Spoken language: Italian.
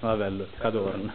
vabbè, il Cadorna.